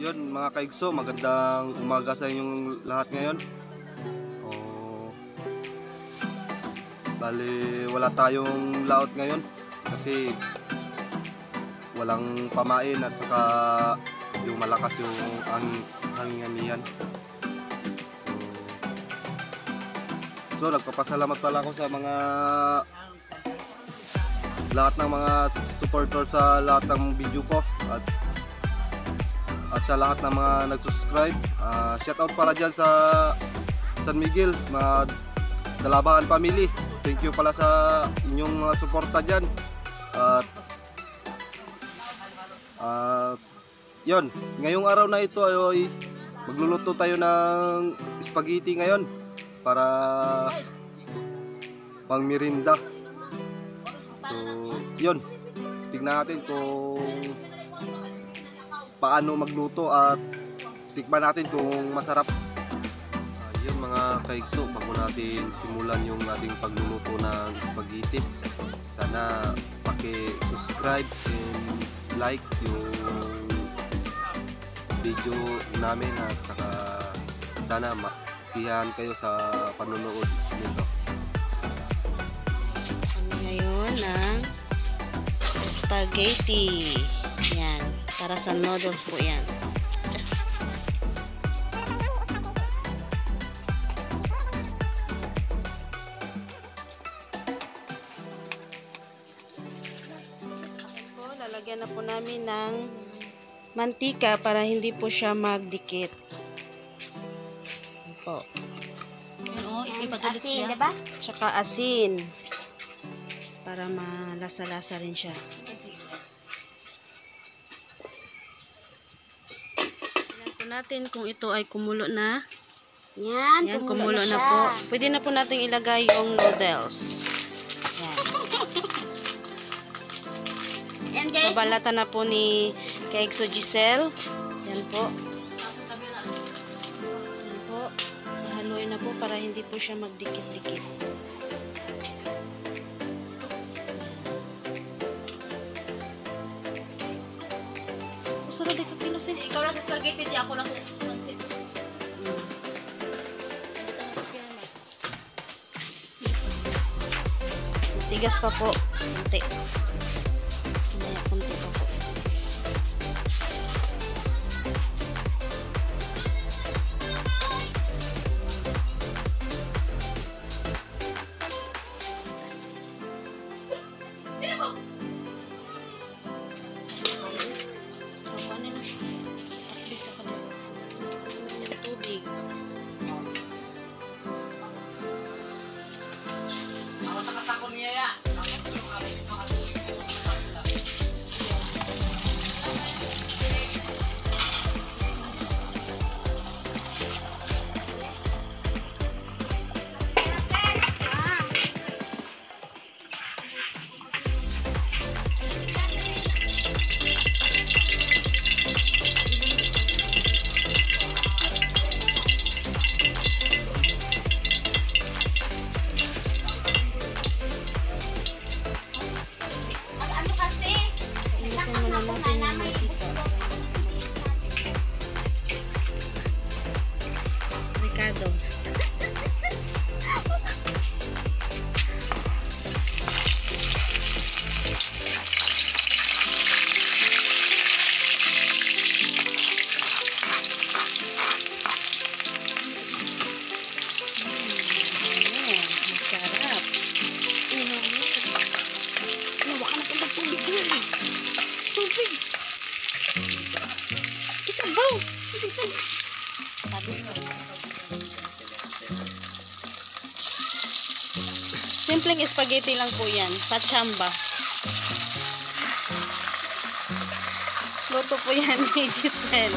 yun mga kaigso, magandang umaga sa inyong lahat ngayon. Oh, bali, wala tayong laot ngayon kasi walang pamain at saka yung malakas yung ang hangingamihan. So, so nagpapasalamat pala ako sa mga lahat ng mga supporter sa lahat ng video ko at at sa lahat ng mga nag-subscribe. Uh, shout out pala dyan sa San Miguel, mga Dalabahan family. Thank you pala sa inyong mga suporta dyan. At at yon, ngayong araw na ito ay magluluto tayo ng spaghetti ngayon para pang merinda. So, yon. Tignan natin kung paano magluto at tikman natin kung masarap. Uh, yun mga kaigso, bago natin simulan yung ating pagluluto ng spaghetti. Sana paki-subscribe and like yung video namin at saka sana masiyahan kayo sa panonood nito. Kami ngayon ng spaghetti. Yan. Para sa noodles po yan. Lalagyan na po namin ng mantika para hindi po siya magdikit. Yan Po. Oo, Asin, ipatuloy siya. di ba? Tsaka asin. Para malasa-lasa rin siya. Natin kung ito ay kumulo na. Yan, Yan, kumulo, kumulo na, na, po. Pwede na po natin ilagay yung noodles. Yan. Guys, Nabalatan na po ni Kaigso Giselle. Yan po. Yan po. Haluin na po para hindi po siya magdikit-dikit. Ikaw lang sa spaghetti, di ako lang sa pansit. Tigas pa po. Kunti. Mercado. Simpleng spaghetti lang po yan. Pachamba. Luto po yan ni Giselle.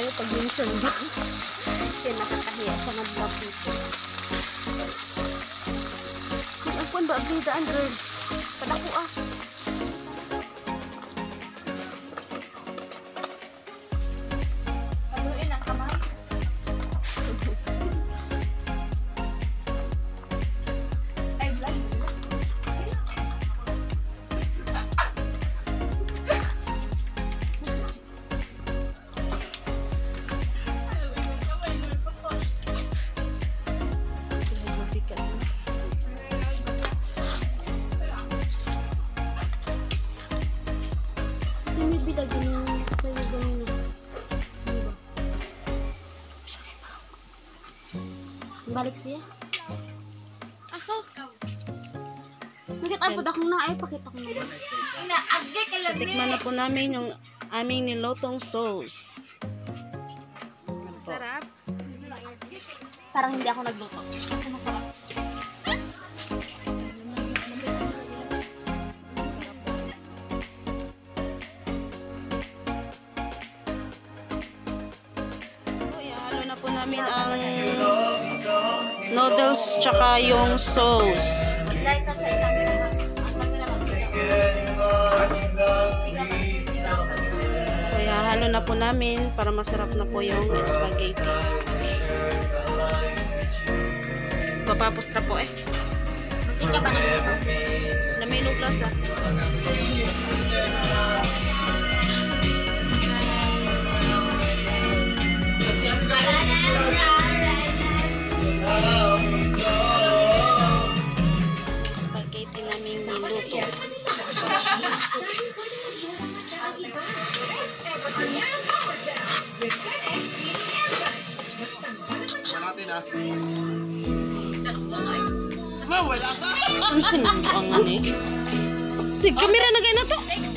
Ayaw pag-mention ba? Kasi nakakahiya sa mag-vlog nito. Mag-agpuan ba? Abdidaan, girl. Padako ah. Balik siya. Ako. Nakita po akong na ay pakita ko na. Tikman na po namin yung aming nilotong sauce. Sarap. Parang hindi ako nagluto. Kasi masarap. Po namin ang noodles tsaka yung sauce. Kaya halo na po namin para masarap na po yung spaghetti. Papapustra po eh. Hindi ka nagluto? Na may nuglas ah. Spaghetti Tingnan natin ah. Ang sinampangan eh. Kamera na kayo na to.